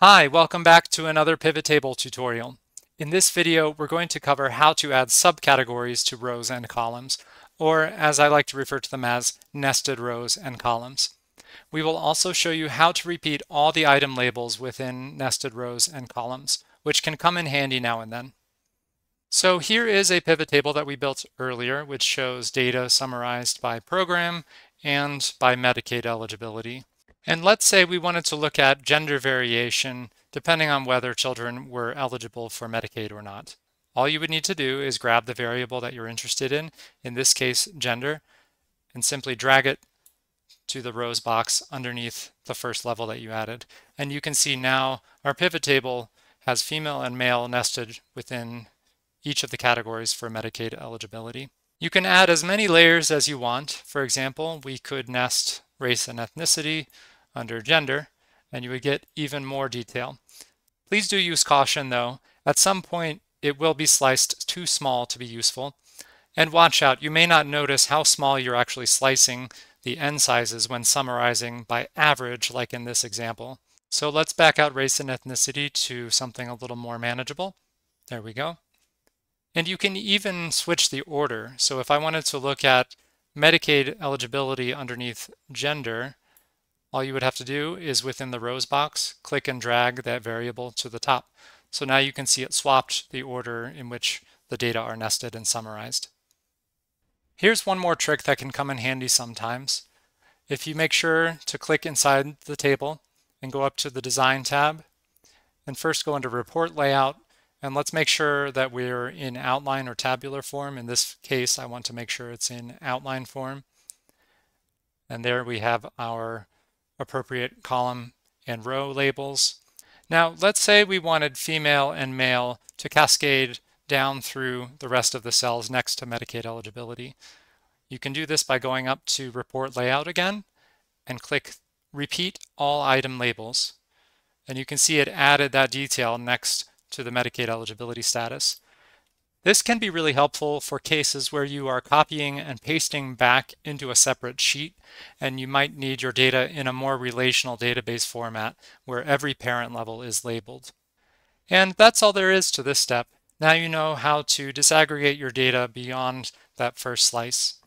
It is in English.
Hi, welcome back to another pivot table tutorial. In this video, we're going to cover how to add subcategories to rows and columns, or as I like to refer to them as nested rows and columns. We will also show you how to repeat all the item labels within nested rows and columns, which can come in handy now and then. So here is a pivot table that we built earlier, which shows data summarized by program and by Medicaid eligibility. And let's say we wanted to look at gender variation depending on whether children were eligible for Medicaid or not. All you would need to do is grab the variable that you're interested in, in this case gender, and simply drag it to the rows box underneath the first level that you added. And you can see now our pivot table has female and male nested within each of the categories for Medicaid eligibility. You can add as many layers as you want. For example, we could nest race and ethnicity, under gender, and you would get even more detail. Please do use caution though. At some point, it will be sliced too small to be useful. And watch out, you may not notice how small you're actually slicing the n sizes when summarizing by average, like in this example. So let's back out race and ethnicity to something a little more manageable. There we go. And you can even switch the order. So if I wanted to look at Medicaid eligibility underneath gender, all you would have to do is within the rows box, click and drag that variable to the top. So now you can see it swapped the order in which the data are nested and summarized. Here's one more trick that can come in handy sometimes. If you make sure to click inside the table and go up to the Design tab, and first go into Report Layout, and let's make sure that we're in outline or tabular form. In this case, I want to make sure it's in outline form. And there we have our appropriate column and row labels. Now, let's say we wanted female and male to cascade down through the rest of the cells next to Medicaid eligibility. You can do this by going up to Report Layout again and click Repeat All Item Labels. And you can see it added that detail next to the Medicaid eligibility status. This can be really helpful for cases where you are copying and pasting back into a separate sheet and you might need your data in a more relational database format where every parent level is labeled. And that's all there is to this step. Now you know how to disaggregate your data beyond that first slice.